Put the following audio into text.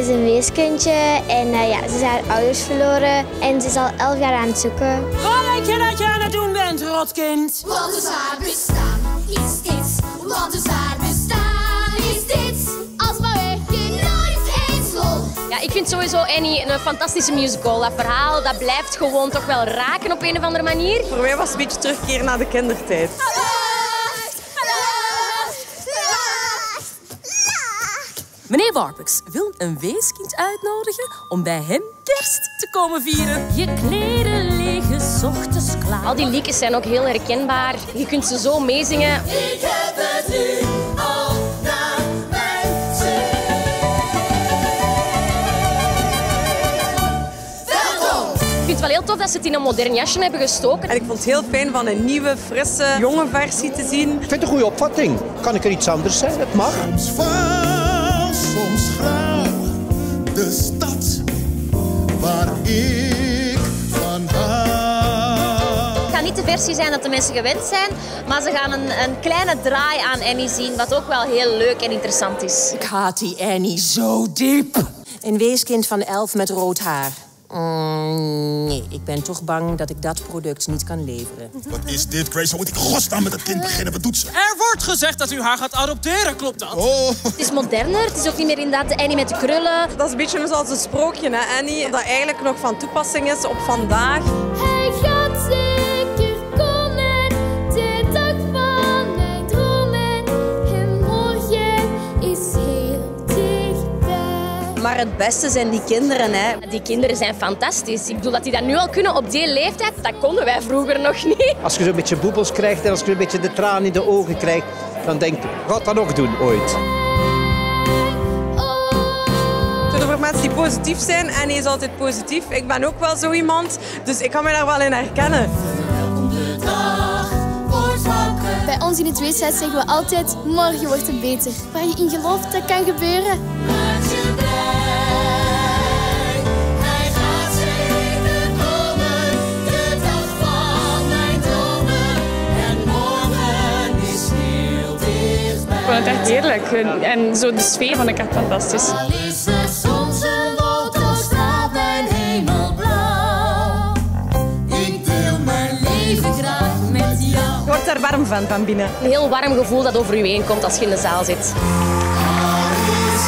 is een weeskindje en eh, ja, ze is haar ouders verloren en ze is al elf jaar aan het zoeken. Wat denk je dat je aan het doen bent, rotkind? Wat is haar bestaan? Is dit? Wat is haar bestaan? Is dit? Als maar weg je nooit eens lol. Ja, ik vind sowieso Annie een fantastische musical. Dat verhaal dat blijft gewoon toch wel raken op een of andere manier. Voor mij was het een beetje terugkeren naar de kindertijd. Meneer Warpux wil een weeskind uitnodigen om bij hem kerst te komen vieren. Je kleden liggen ochtends klaar. Al die liedjes zijn ook heel herkenbaar. Je kunt ze zo meezingen. Ik heb het nu al naar mijn zin. Welkom! Ik vind het wel heel tof dat ze het in een modern jasje hebben gestoken. En ik vond het heel fijn van een nieuwe, frisse, jonge versie te zien. Ik vind het een goede opvatting. Kan ik er iets anders zijn? Het mag. De stad waar ik van hou. Het gaat niet de versie zijn dat de mensen gewend zijn, maar ze gaan een, een kleine draai aan Annie zien, wat ook wel heel leuk en interessant is. Ik haat die Annie zo diep. Een weeskind van elf met rood haar. Mm, ik ben toch bang dat ik dat product niet kan leveren. Wat is dit, Grace? Hoe moet ik godsnaam met het kind beginnen? Wat doet ze? Er wordt gezegd dat u haar gaat adopteren, klopt dat? Oh, Het is moderner. Het is ook niet meer inderdaad de Annie met de krullen. Dat is een beetje zoals een sprookje, hè, Annie? Dat eigenlijk nog van toepassing is op vandaag. Hij Maar het beste zijn die kinderen, hè. Die kinderen zijn fantastisch. Ik bedoel dat die dat nu al kunnen op die leeftijd. Dat konden wij vroeger nog niet. Als je zo'n beetje boebels krijgt en als je een beetje de tranen in de ogen krijgt, dan denk je, gaat dat nog doen ooit. Het gaat over mensen die positief zijn en hij is altijd positief. Ik ben ook wel zo iemand, dus ik kan me daar wel in herkennen. De dag. Bij ons in het weeshuis zeggen we altijd, morgen wordt het beter. Waar je in gelooft, dat kan gebeuren. Vond het echt heerlijk. En, en zo de sfeer vond ik echt fantastisch. Al is er soms een wolk, dan straalt mijn hemel blauw. Ik deel mijn leven graag met jou. Je wordt er warm van, van binnen. Een heel warm gevoel dat over u heen komt als je in de zaal zit. Al is